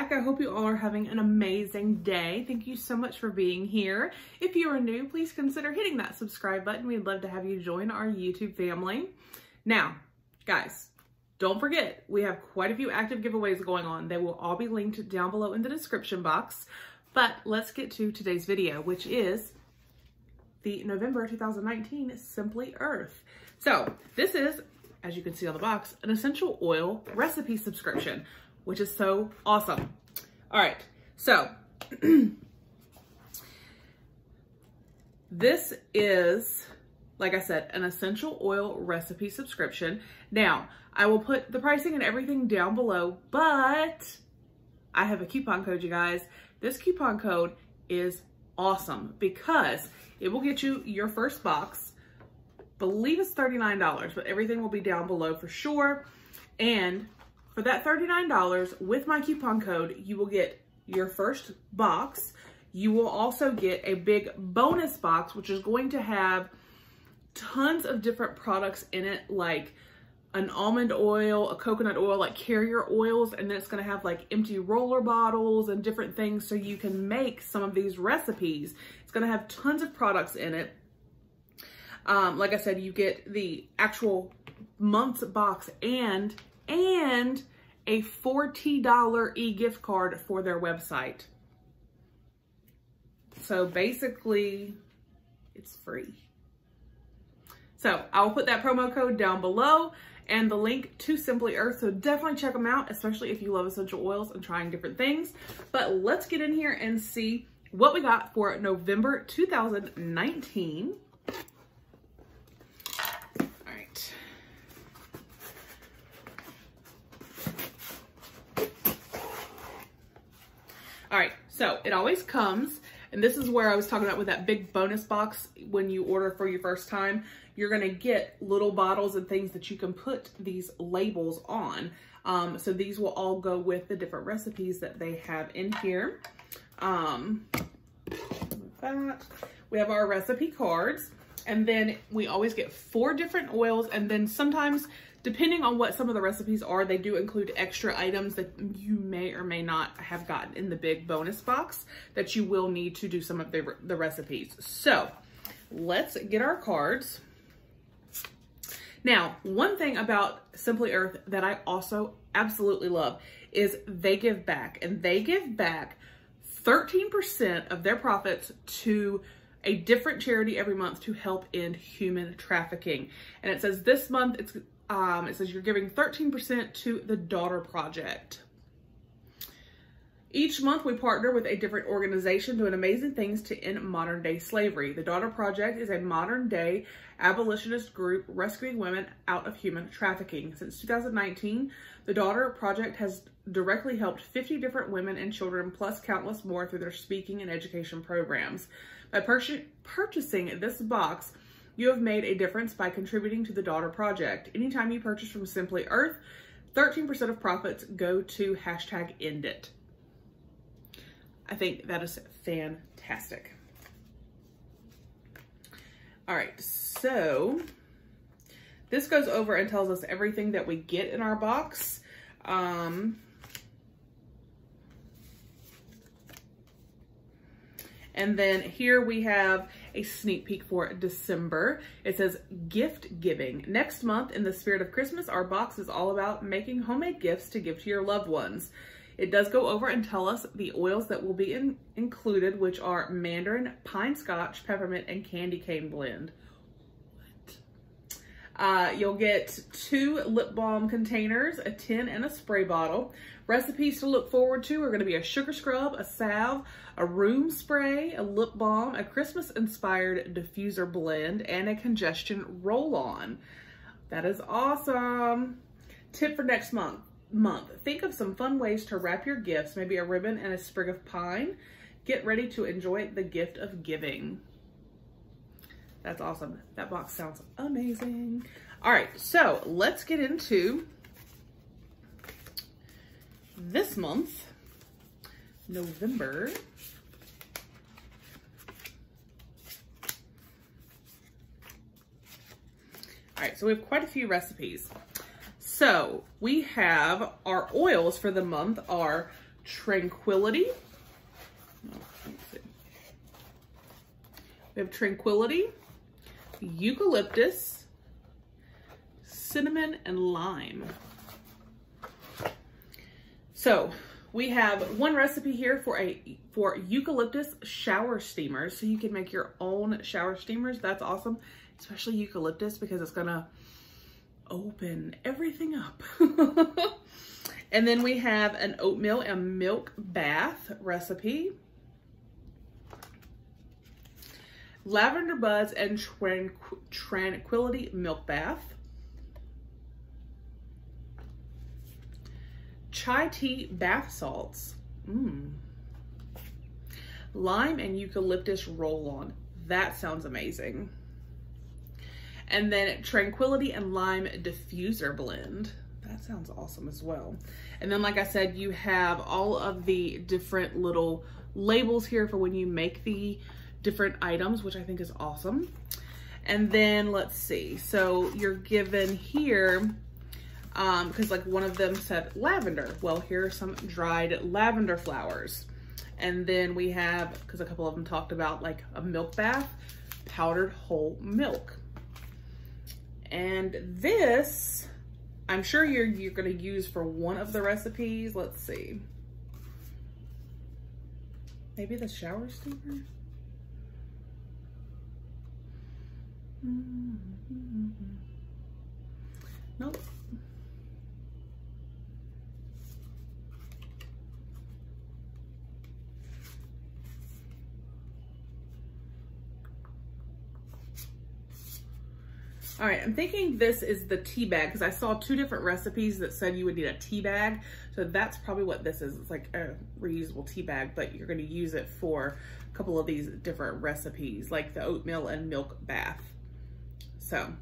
back. I hope you all are having an amazing day. Thank you so much for being here. If you are new, please consider hitting that subscribe button. We'd love to have you join our YouTube family. Now, guys, don't forget, we have quite a few active giveaways going on. They will all be linked down below in the description box. But let's get to today's video, which is the November 2019 Simply Earth. So this is, as you can see on the box, an essential oil recipe subscription, which is so awesome. All right, so this is, like I said, an essential oil recipe subscription. Now, I will put the pricing and everything down below, but I have a coupon code, you guys. This coupon code is awesome because it will get you your first box. Believe it's $39, but everything will be down below for sure. And for that $39 with my coupon code, you will get your first box. You will also get a big bonus box, which is going to have tons of different products in it, like an almond oil, a coconut oil, like carrier oils, and then it's gonna have like empty roller bottles and different things so you can make some of these recipes. It's gonna have tons of products in it. Um, like I said, you get the actual month's box and, and a $40 e-gift card for their website. So basically, it's free. So I'll put that promo code down below and the link to Simply Earth. So definitely check them out, especially if you love essential oils and trying different things. But let's get in here and see what we got for November 2019. All right. All right, so it always comes and this is where I was talking about with that big bonus box when you order for your first time you're to get little bottles and things that you can put these labels on. Um, so these will all go with the different recipes that they have in here. Um. We have our recipe cards and then we always get four different oils and then sometimes depending on what some of the recipes are, they do include extra items that you may or may not have gotten in the big bonus box that you will need to do some of the, the recipes. So let's get our cards. Now, one thing about Simply Earth that I also absolutely love is they give back and they give back 13% of their profits to a different charity every month to help end human trafficking. And it says this month, it's um, it says you're giving 13% to the Daughter Project. Each month, we partner with a different organization doing amazing things to end modern day slavery. The Daughter Project is a modern day abolitionist group rescuing women out of human trafficking. Since 2019, the Daughter Project has directly helped 50 different women and children, plus countless more through their speaking and education programs. By pur purchasing this box, you have made a difference by contributing to the Daughter Project. Anytime you purchase from Simply Earth, 13% of profits go to hashtag end it. I think that is fantastic. All right, so this goes over and tells us everything that we get in our box. Um, and then here we have a sneak peek for December. It says gift giving. Next month, in the spirit of Christmas, our box is all about making homemade gifts to give to your loved ones. It does go over and tell us the oils that will be in, included, which are mandarin, pine scotch, peppermint, and candy cane blend. Uh, you'll get two lip balm containers, a tin and a spray bottle. Recipes to look forward to are going to be a sugar scrub, a salve, a room spray, a lip balm, a Christmas-inspired diffuser blend, and a congestion roll-on. That is awesome. Tip for next month month. Think of some fun ways to wrap your gifts, maybe a ribbon and a sprig of pine. Get ready to enjoy the gift of giving. That's awesome. That box sounds amazing. All right, so let's get into this month, November. All right, so we have quite a few recipes. So we have our oils for the month are Tranquility. Oh, we have Tranquility, Eucalyptus, Cinnamon, and Lime. So we have one recipe here for a for eucalyptus shower steamers. So you can make your own shower steamers. That's awesome, especially eucalyptus because it's gonna open everything up. and then we have an oatmeal and milk bath recipe. Lavender buds and tranqu tranquility milk bath. chai tea bath salts. Mmm. Lime and eucalyptus roll-on. That sounds amazing. And then Tranquility and Lime Diffuser Blend. That sounds awesome as well. And then, like I said, you have all of the different little labels here for when you make the different items, which I think is awesome. And then let's see. So you're given here um, because like one of them said lavender. Well, here are some dried lavender flowers. And then we have, because a couple of them talked about like a milk bath, powdered whole milk. And this, I'm sure you're, you're gonna use for one of the recipes. Let's see. Maybe the shower steamer? Mm -hmm. Nope. All right, I'm thinking this is the tea bag because I saw two different recipes that said you would need a tea bag. So that's probably what this is. It's like a reusable tea bag, but you're gonna use it for a couple of these different recipes, like the oatmeal and milk bath. So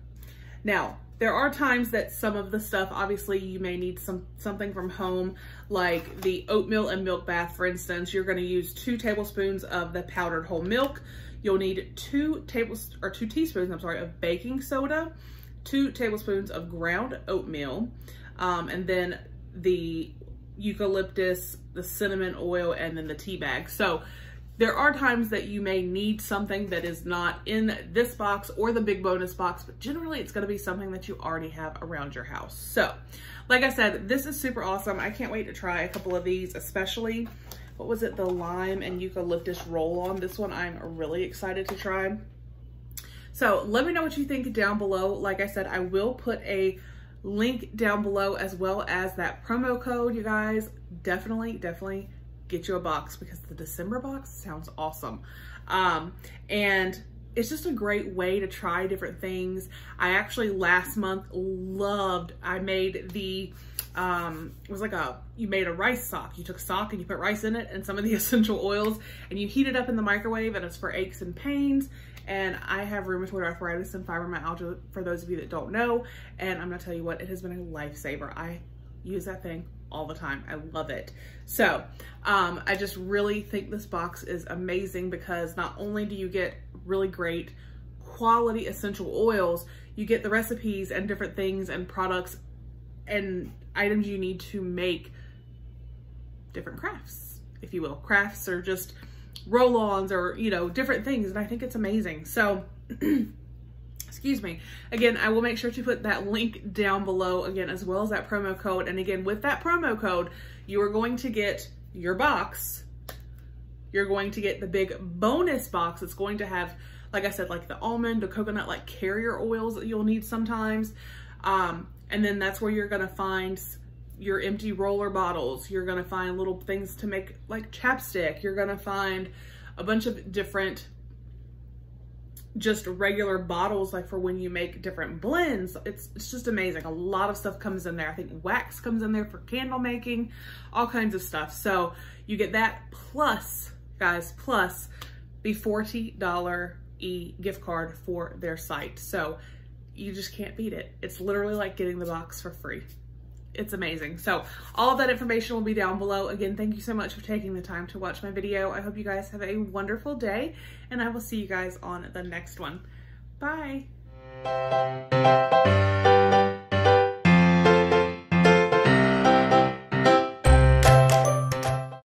now, there are times that some of the stuff, obviously you may need some something from home, like the oatmeal and milk bath, for instance, you're gonna use two tablespoons of the powdered whole milk, You'll need two tables or two teaspoons, I'm sorry, of baking soda, two tablespoons of ground oatmeal, um, and then the eucalyptus, the cinnamon oil, and then the tea bag. So there are times that you may need something that is not in this box or the big bonus box, but generally it's gonna be something that you already have around your house. So, like I said, this is super awesome. I can't wait to try a couple of these, especially what was it, the lime and eucalyptus roll-on. This one I'm really excited to try. So let me know what you think down below. Like I said, I will put a link down below as well as that promo code, you guys. Definitely, definitely get you a box because the December box sounds awesome. Um, and it's just a great way to try different things. I actually last month loved, I made the um, it was like a, you made a rice sock. You took sock and you put rice in it and some of the essential oils and you heat it up in the microwave and it's for aches and pains. And I have rheumatoid arthritis and fibromyalgia for those of you that don't know. And I'm gonna tell you what, it has been a lifesaver. I use that thing all the time. I love it. So um, I just really think this box is amazing because not only do you get really great quality essential oils, you get the recipes and different things and products and items you need to make different crafts, if you will. Crafts or just roll-ons or, you know, different things. And I think it's amazing. So, excuse me. Again, I will make sure to put that link down below again, as well as that promo code. And again, with that promo code, you are going to get your box. You're going to get the big bonus box. It's going to have, like I said, like the almond, the coconut, like carrier oils that you'll need sometimes. Um, and then that's where you're gonna find your empty roller bottles. You're gonna find little things to make like chapstick. You're gonna find a bunch of different just regular bottles like for when you make different blends. It's, it's just amazing. A lot of stuff comes in there. I think wax comes in there for candle making, all kinds of stuff. So you get that plus, guys, plus the $40 e gift card for their site. So you just can't beat it. It's literally like getting the box for free. It's amazing. So all of that information will be down below. Again, thank you so much for taking the time to watch my video. I hope you guys have a wonderful day and I will see you guys on the next one. Bye.